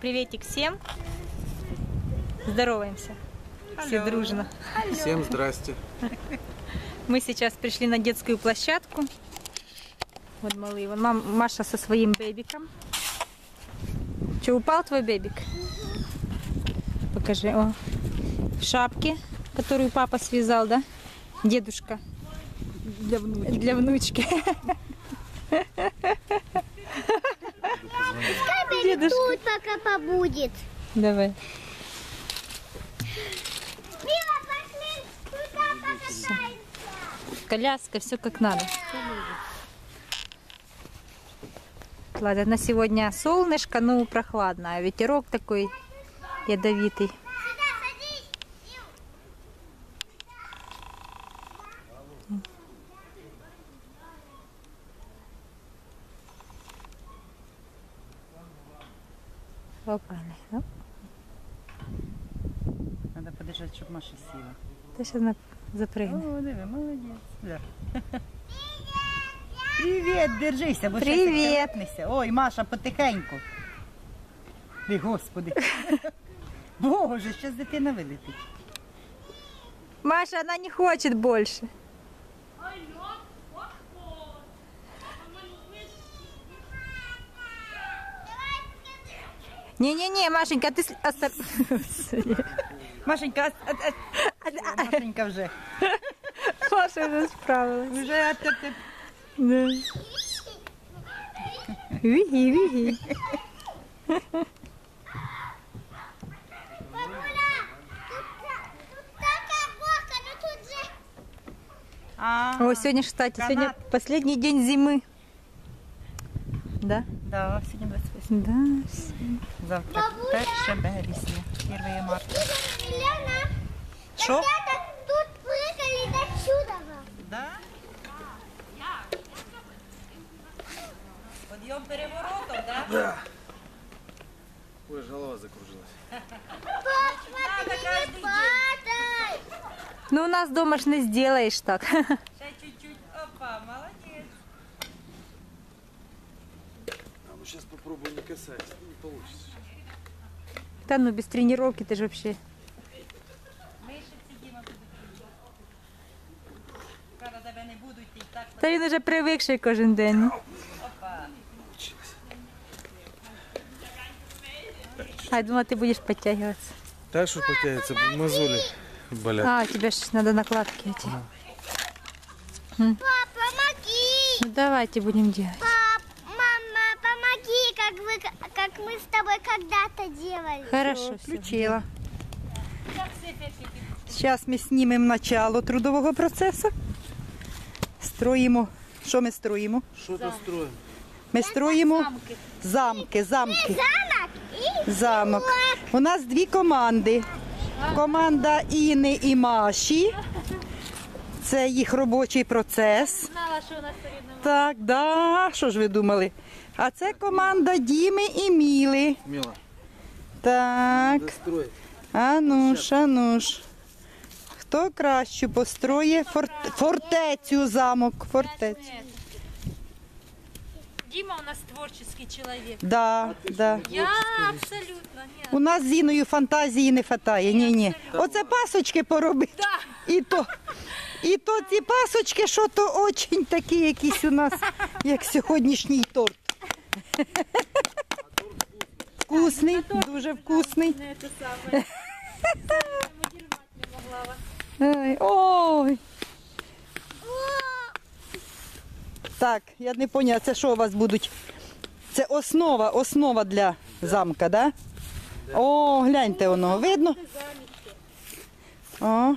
Приветик всем. Здороваемся. Все дружно. Всем здрасте. Мы сейчас пришли на детскую площадку. Вот малый. Вон мам, Маша со своим бебиком. Че, упал твой бебик? Покажи. О. В шапке, которую папа связал, да? Дедушка. Для внучки. Для внучки. Дедушка. Тут пока побудет. Давай. Мила, пошли туда покатаемся. Коляска, все как надо. Ладно, на сегодня солнышко, но прохладно, а ветерок такой ядовитый. Опане. Оп. Треба подержати, щоб Маша сіла. Та зараз запригне. О, диви, молодець. Ля. Привіт, держися, бо Привіт. щас Ой, Маша, потихеньку. Ти, господи. Боже, щас дитина вилетить. Маша, она не хочет больше. Не-не-не, Машенька, ты... Машенька, от, Машенька вже. Маша вже справилась. Вже от, от, от. Да. А, О, сегодня, кстати, канат. сегодня последний день зимы. Да? Да, сьогодні 28. Да. всё. Завтра Бабуля. 1 березня, 1 марта. Милена, Що? тут прыгали до чудова. Да? Подйом переворотом, да? Да. Ой, голова закружилась. Посмотри, не падай. Ну, у нас дома ж не сделаешь так. Ще чуть-чуть. Опа, молодець. сейчас попробую не касаться, ну, не получится. Да ну без тренировки ты же вообще. Та він уже привикший кожен день. А я думала, ти будеш підтягуватися. Та що підтягується, мозолі болять. А, тебе ж треба накладки эти. Папа, помоги! Ну давайте будем делать. Тобой когда-то делали. Хорошо. Включила. Зараз ми знімемо начало трудового процесу. Строїмо. Що ми строїмо? Что-то строим. Ми строїмо замки, замки. Замок Замок. У нас дві команди. Команда Іни і Маші. Це їх робочий процес. Знала, що у нас Так, да. Що ж ви думали? А це команда Діми і Міли. Мила, Так. достроить. А ну ж, а ну ж. Хто краще построє форт- фортецю замок? Фортецю. Дима у нас творческий человек. Да, да. Я абсолютно нет. У нас з Іною фантазії не хватає. Ні, ні. Оце пасочки поробити. І то, і то ці пасочки, що то очень такі якісь у нас, як сьогоднішній торт. Вкусний, дуже вкусний. Ой, ой. Так, я не поняла, це що у вас будуть? Це основа, основа для замка, да? О, гляньте воно, видно? О.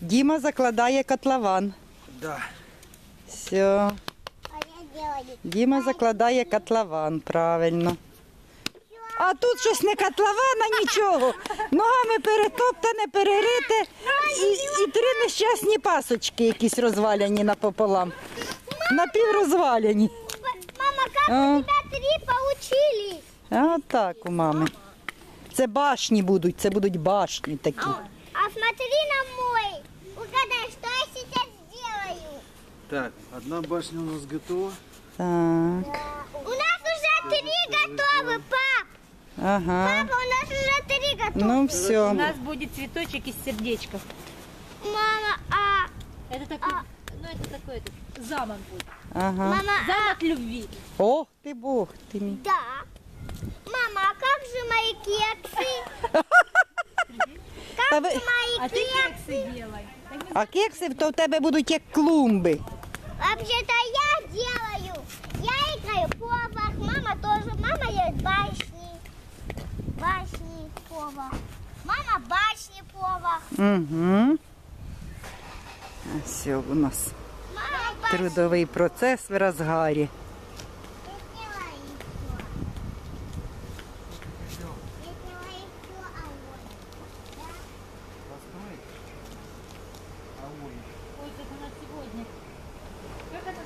Діма закладає котлован. Да. Все. Діма закладає котлован, правильно. А тут щось не котлована, нічого. Ногами перетоптане, перерите і, і три нещасні пасочки якісь розваляні напополам. Напіврозваляні. Мама, А. у тебя три получились? А так у мами. Це башні будуть, це будуть башні такі. А смотри на мой. Угадай, что я сейчас сделаю. Так, одна башня у нас готова. Так. У нас уже три Ага. Папа, у нас уже три готовы. Ну У все. нас будет цветочек из сердечков. Мама, а... Это такой, ну это такой этот, замок будет. Ага. Мама, Замок любви. О, ти Бог, ти мій. да. Мама, а как же мои кексы? Ви... А ты кексы делай. Так мы- А кекси то в тебе будуть як клумби. Вообще-то я делаю. Я. Мама є башні, бачні. Башни. Мама бачні пова. Угу. Все, у нас трудовий процес в розгарі. Ой, как она сегодня. Как она?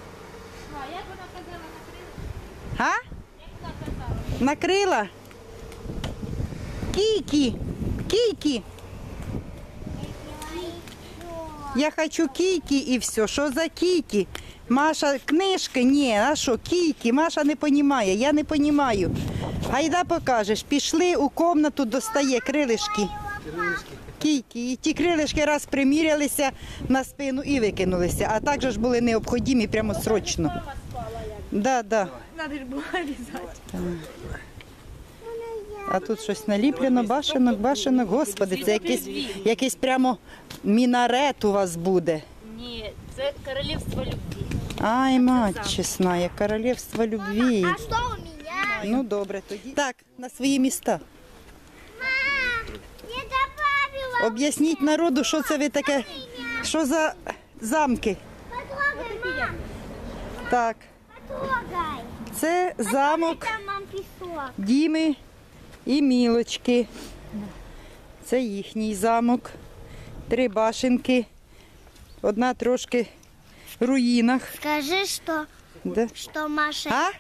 А, як вона казала, накрила? А? Як вона казала? Накрила? Кійки. Кійки. Я хочу кійки і все. Що за кійки? Маша, книжки? Ні, а що, кійки? Маша не розуміє, я не розумію. Гайда покажеш, пішли у комнату, достає крилишки. Кійки. І ті крилишки раз примірялися на спину і викинулися. А так же ж були необхідні прямо срочно. Да, да. Надо ж було вязати. А тут щось наліплено, башенок, башенок. Господи, це якийсь, якийсь прямо мінарет у вас буде. Ні, це королівство любві. Ай, мать чесна, як королівство любві. А что у меня? Ну добре, тоді. Так, на свої міста. Мам, не добавила. Об'ясніть народу, що це ви таке, що за замки. Так. Це замок. Діми і Мілочки. Це їхній замок. Три башенки. Одна трошки в руїнах. Скажи, що Да. що Маша А?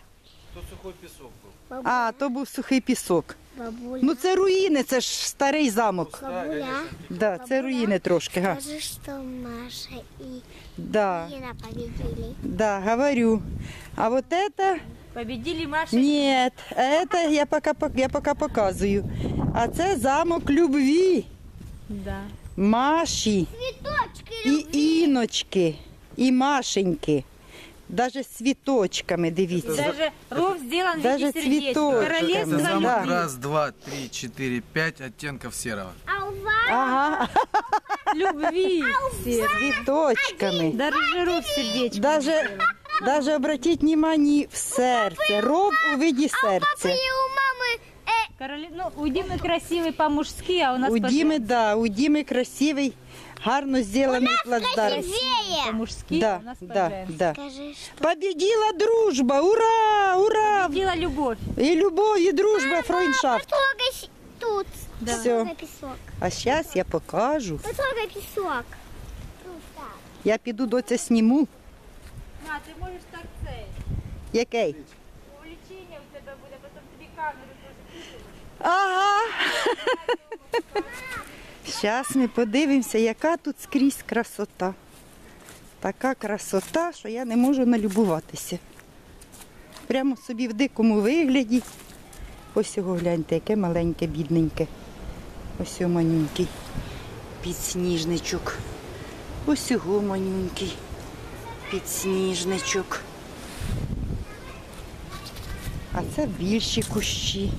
То сухой пісок був. А, то був сухий пісок. Бабуля, Ну це руїни, це ж старий замок. бабуля, Да, це руїни трошки. Га. скажи, что Маша и Да, Лена победили. да, говорю. А вот это Победили Маша. нет, это я пока, пок- я пока показую. А це замок любві. Да. Маші Цветочки. і іночки, і Машеньки. Даже з цвіточками, дивіться. Даже ров сделан в Даже виде сердечка. цветочками. Королевство Это замок Да. раз, два, три, четыре, пять оттенков серого. А у вас Ага, любви. Все. цвіточками. Даже ров сердечко. Даже, даже обратіть внимание в серце. Роб у виді серця. и у мамы э, Короле... Ну, у Димы красивый по-мужски, а у нас У по- Діми, да, у Діми красивий, гарно зроблений плацдарм. по-мужски, Да, у нас да, да. Скажи, что Победила дружба! Ура! Ура! Победила любовь. І любов, і дружба, фройндшафт. потрогай тут. Да. Песок. А зараз я покажу. Потрогай так. Я піду доця сніму. На, ти можеш так цей. Який? Увлечення у тебе буде, потім тобі камеру теж. Ага. Зараз ми подивимося, яка тут скрізь красота. Така красота, що я не можу налюбуватися. Прямо собі в дикому вигляді. Ось його гляньте, яке маленьке, бідненьке. Ось його манюнький підсніжничок. Ось його манюнький підсніжничок. А це більші кущі.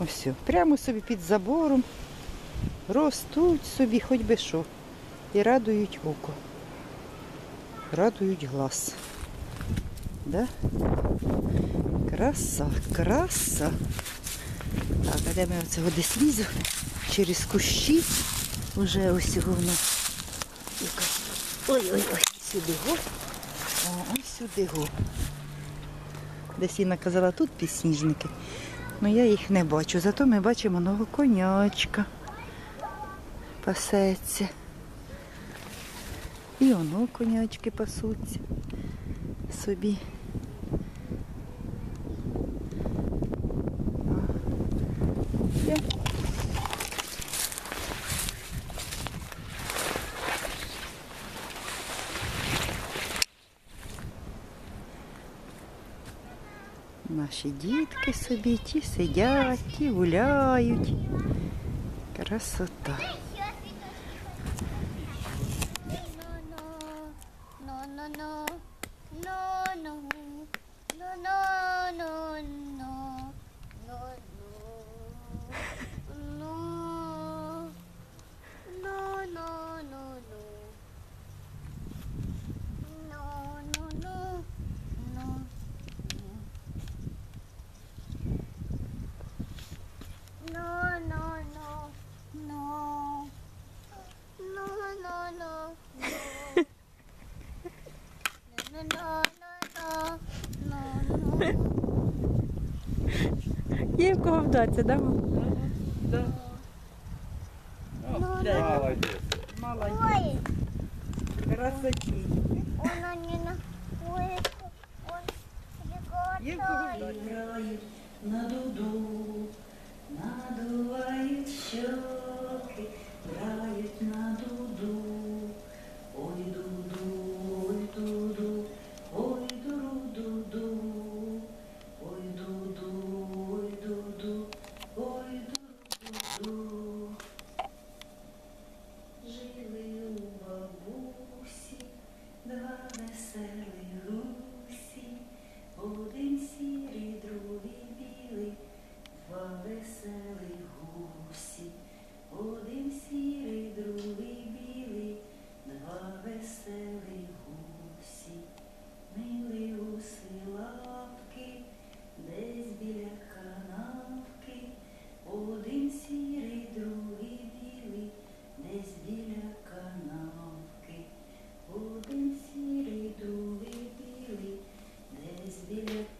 Ось, прямо собі під забором ростуть собі хоч би що. І радують око. Радують глаз. Да? Краса, краса. Так, а де ми оцього десь лізу? Через кущі. Уже ось його в нас. Ой-ой-ой, сюди го. О, ось сюди го. Десь Інна казала, тут підсніжники. Ну я їх не бачу. Зато ми бачимо нового конячка. Пасеться. І воно конячки пасуться собі. наші дітки собі, ті сидять, ті гуляють. Красота. кого вдаться да? Да. Brilliant.